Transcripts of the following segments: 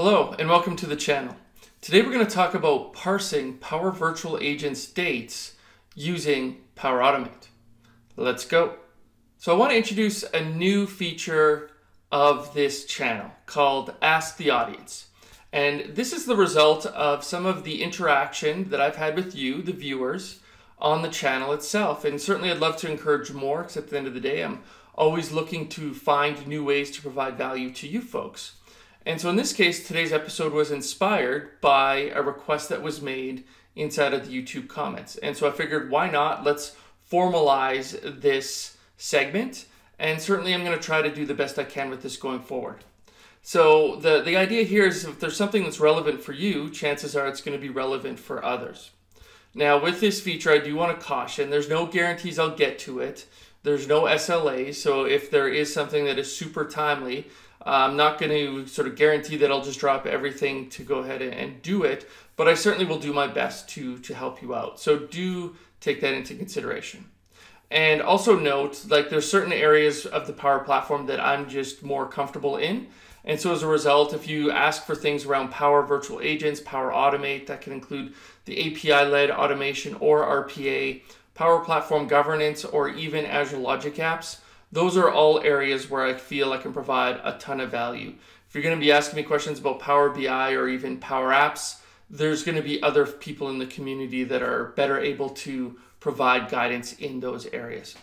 Hello and welcome to the channel. Today we're going to talk about parsing Power Virtual Agent's dates using Power Automate. Let's go. So I want to introduce a new feature of this channel called Ask the Audience. And this is the result of some of the interaction that I've had with you, the viewers, on the channel itself. And certainly I'd love to encourage more, because at the end of the day, I'm always looking to find new ways to provide value to you folks. And so in this case, today's episode was inspired by a request that was made inside of the YouTube comments. And so I figured, why not? Let's formalize this segment. And certainly I'm going to try to do the best I can with this going forward. So the, the idea here is if there's something that's relevant for you, chances are it's going to be relevant for others. Now with this feature, I do want to caution, there's no guarantees I'll get to it. There's no SLA, so if there is something that is super timely, Uh, I'm not going to sort of guarantee that I'll just drop everything to go ahead and do it, but I certainly will do my best to, to help you out. So do take that into consideration. And also note, like there's certain areas of the Power Platform that I'm just more comfortable in. And so as a result, if you ask for things around Power Virtual Agents, Power Automate, that can include the API-led automation or RPA, Power Platform governance, or even Azure Logic Apps, those are all areas where I feel I can provide a ton of value. If you're going to be asking me questions about Power BI or even Power Apps, there's going to be other people in the community that are better able to provide guidance in those areas.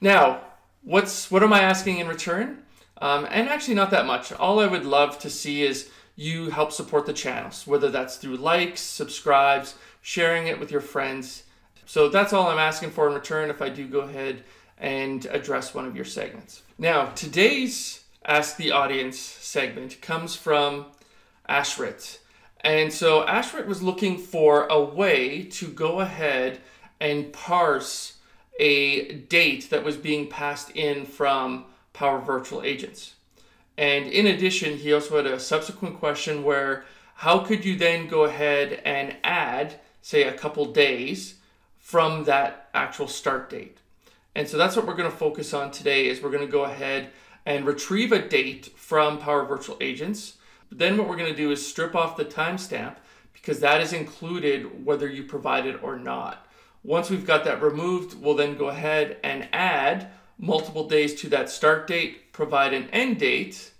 Now, what's what am I asking in return? Um, and actually, not that much. All I would love to see is you help support the channels, whether that's through likes, subscribes, sharing it with your friends. So that's all I'm asking for in return if I do go ahead and address one of your segments. Now, today's Ask the Audience segment comes from Ashrit. And so Ashrit was looking for a way to go ahead and parse a date that was being passed in from Power Virtual Agents. And in addition, he also had a subsequent question where how could you then go ahead and add, say, a couple days from that actual start date? And so that's what we're going to focus on today is we're going to go ahead and retrieve a date from Power Virtual Agents. Then what we're going to do is strip off the timestamp because that is included whether you provide it or not. Once we've got that removed, we'll then go ahead and add multiple days to that start date, provide an end date,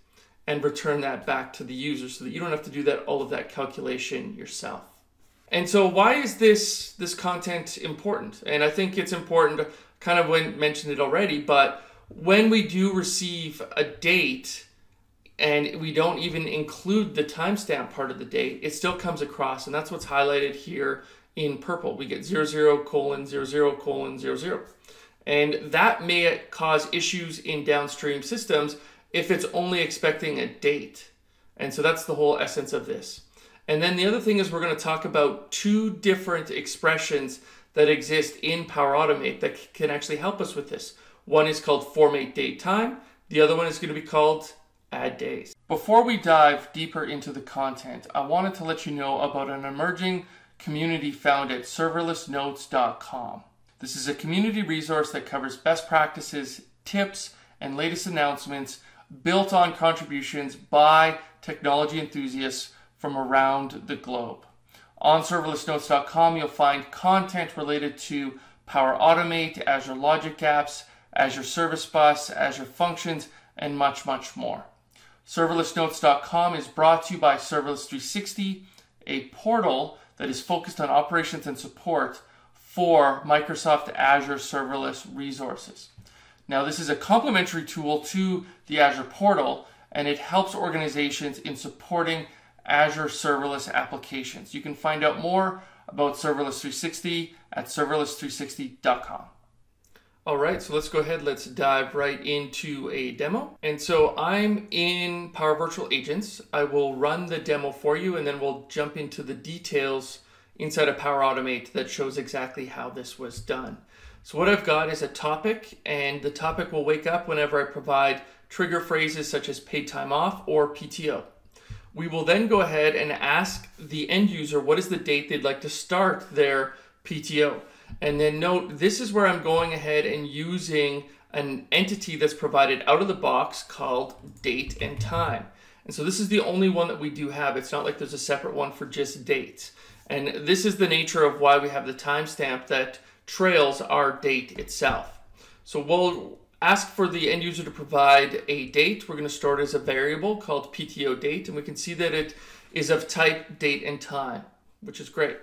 and return that back to the user so that you don't have to do that all of that calculation yourself. And so why is this this content important? And I think it's important kind of when mentioned it already, but when we do receive a date and we don't even include the timestamp part of the date, it still comes across, and that's what's highlighted here in purple. We get 00 colon 00 colon 00. And that may cause issues in downstream systems if it's only expecting a date. And so that's the whole essence of this. And then the other thing is we're going to talk about two different expressions that exist in Power Automate that can actually help us with this. One is called format date time. The other one is going to be called add days. Before we dive deeper into the content, I wanted to let you know about an emerging community found at serverlessnotes.com. This is a community resource that covers best practices, tips, and latest announcements built on contributions by technology enthusiasts from around the globe. On serverlessnotes.com, you'll find content related to Power Automate, Azure Logic Apps, Azure Service Bus, Azure Functions, and much, much more. Serverlessnotes.com is brought to you by Serverless 360, a portal that is focused on operations and support for Microsoft Azure serverless resources. Now, this is a complementary tool to the Azure portal, and it helps organizations in supporting Azure serverless applications. You can find out more about Serverless 360 at serverless360.com. All right, so let's go ahead, let's dive right into a demo. And so I'm in Power Virtual Agents. I will run the demo for you and then we'll jump into the details inside of Power Automate that shows exactly how this was done. So what I've got is a topic and the topic will wake up whenever I provide trigger phrases such as paid time off or PTO. We will then go ahead and ask the end user what is the date they'd like to start their PTO. And then note, this is where I'm going ahead and using an entity that's provided out of the box called date and time. And so this is the only one that we do have. It's not like there's a separate one for just dates. And this is the nature of why we have the timestamp that trails our date itself. So we'll ask for the end user to provide a date. We're going to store it as a variable called PTO date, and we can see that it is of type date and time, which is great.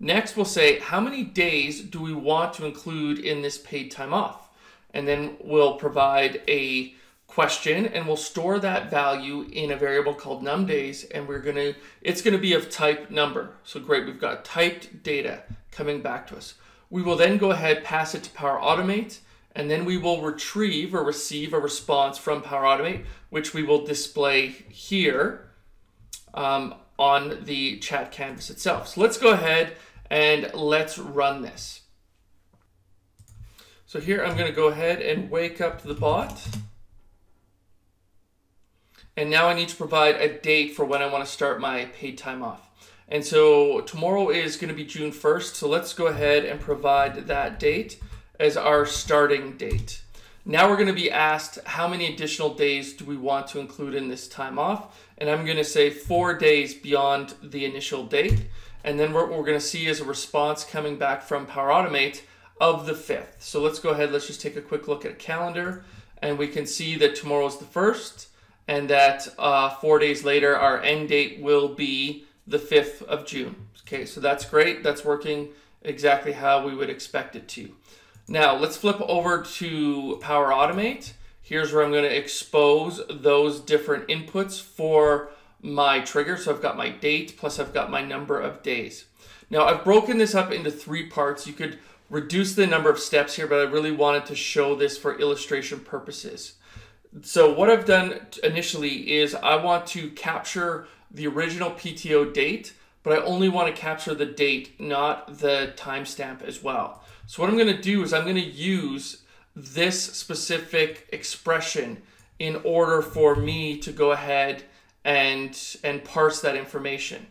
Next, we'll say how many days do we want to include in this paid time off? And then we'll provide a question and we'll store that value in a variable called num days and we're going to it's going to be of type number. So great, we've got typed data coming back to us. We will then go ahead pass it to Power Automate and then we will retrieve or receive a response from Power Automate which we will display here um, on the chat canvas itself. So let's go ahead and let's run this. So here I'm going to go ahead and wake up the bot. And now I need to provide a date for when I want to start my paid time off. And so tomorrow is going to be June 1st. So let's go ahead and provide that date as our starting date. Now we're going to be asked how many additional days do we want to include in this time off. And I'm going to say four days beyond the initial date. And then what we're going to see is a response coming back from Power Automate of the 5th. So let's go ahead. Let's just take a quick look at a calendar. And we can see that tomorrow is the 1st and that uh, four days later, our end date will be the 5th of June. Okay, so that's great. That's working exactly how we would expect it to. Now, let's flip over to Power Automate. Here's where I'm going to expose those different inputs for my trigger. So I've got my date, plus I've got my number of days. Now, I've broken this up into three parts. You could reduce the number of steps here, but I really wanted to show this for illustration purposes. So what I've done initially is I want to capture the original PTO date, but I only want to capture the date, not the timestamp as well. So what I'm going to do is I'm going to use this specific expression in order for me to go ahead and, and parse that information.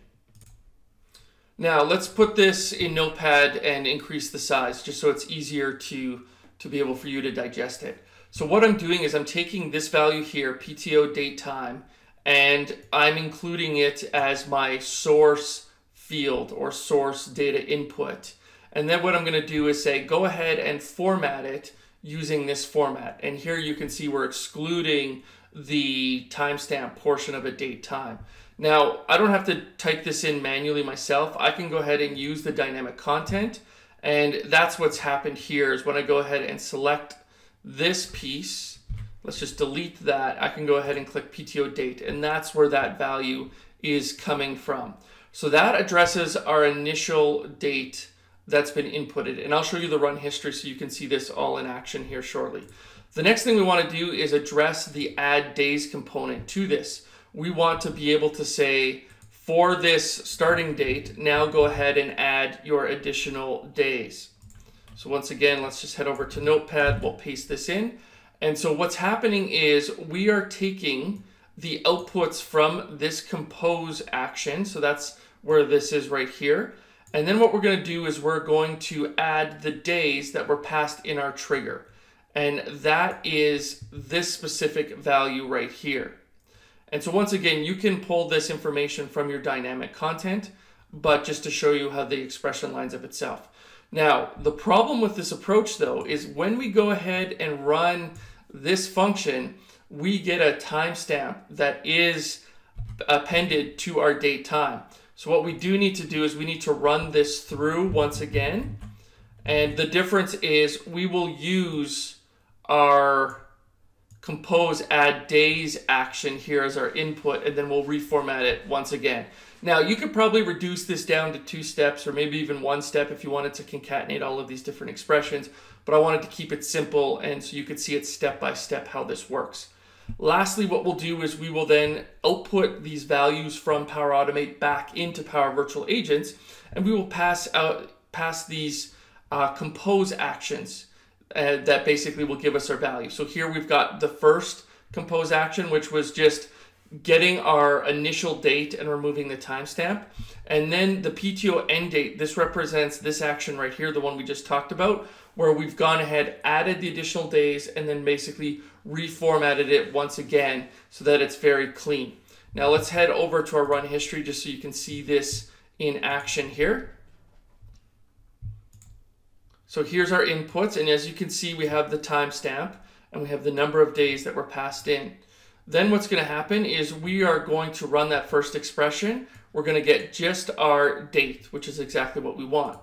Now let's put this in Notepad and increase the size just so it's easier to, to be able for you to digest it. So what I'm doing is I'm taking this value here, PTO date time, and I'm including it as my source field or source data input. And then what I'm going to do is say, go ahead and format it using this format. And here you can see we're excluding the timestamp portion of a date time. Now, I don't have to type this in manually myself. I can go ahead and use the dynamic content. And that's what's happened here is when I go ahead and select this piece, let's just delete that. I can go ahead and click PTO date, and that's where that value is coming from. So that addresses our initial date that's been inputted. And I'll show you the run history so you can see this all in action here shortly. The next thing we want to do is address the add days component to this. We want to be able to say, for this starting date, now go ahead and add your additional days. So once again, let's just head over to Notepad. We'll paste this in. And so what's happening is we are taking the outputs from this compose action. So that's where this is right here. And then what we're going to do is we're going to add the days that were passed in our trigger. And that is this specific value right here. And so once again, you can pull this information from your dynamic content, but just to show you how the expression lines up itself. Now, the problem with this approach though is when we go ahead and run this function, we get a timestamp that is appended to our date time. So what we do need to do is we need to run this through once again. And the difference is we will use our compose add days action here as our input, and then we'll reformat it once again. Now, you could probably reduce this down to two steps or maybe even one step if you wanted to concatenate all of these different expressions, but I wanted to keep it simple and so you could see it step by step how this works. Lastly, what we'll do is we will then output these values from Power Automate back into Power Virtual Agents, and we will pass out pass these uh, compose actions uh, that basically will give us our value. So here we've got the first compose action, which was just getting our initial date and removing the timestamp. And then the PTO end date, this represents this action right here, the one we just talked about, where we've gone ahead, added the additional days, and then basically reformatted it once again so that it's very clean. Now let's head over to our run history just so you can see this in action here. So here's our inputs, and as you can see, we have the timestamp and we have the number of days that were passed in. Then what's going to happen is we are going to run that first expression. We're going to get just our date, which is exactly what we want.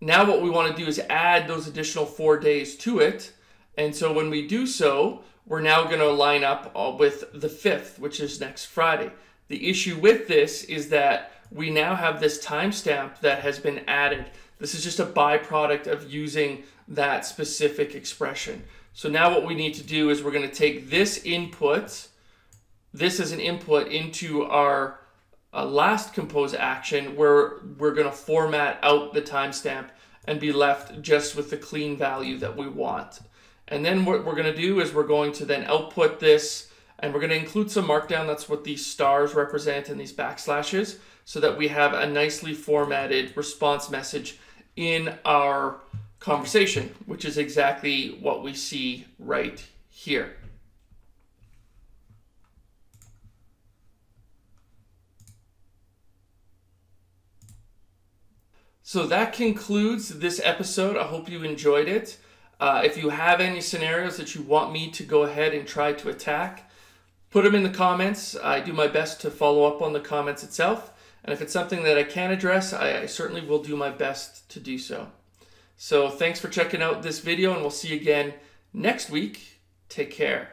Now what we want to do is add those additional four days to it. And so when we do so, we're now going to line up with the 5th, which is next Friday. The issue with this is that we now have this timestamp that has been added. This is just a byproduct of using that specific expression. So now what we need to do is we're going to take this input, this is an input into our uh, last compose action where we're going to format out the timestamp and be left just with the clean value that we want. And then what we're going to do is we're going to then output this and we're going to include some markdown. That's what these stars represent and these backslashes so that we have a nicely formatted response message in our conversation, which is exactly what we see right here. So that concludes this episode. I hope you enjoyed it. Uh, if you have any scenarios that you want me to go ahead and try to attack, put them in the comments. I do my best to follow up on the comments itself. And if it's something that I can address, I, I certainly will do my best to do so. So thanks for checking out this video and we'll see you again next week. Take care.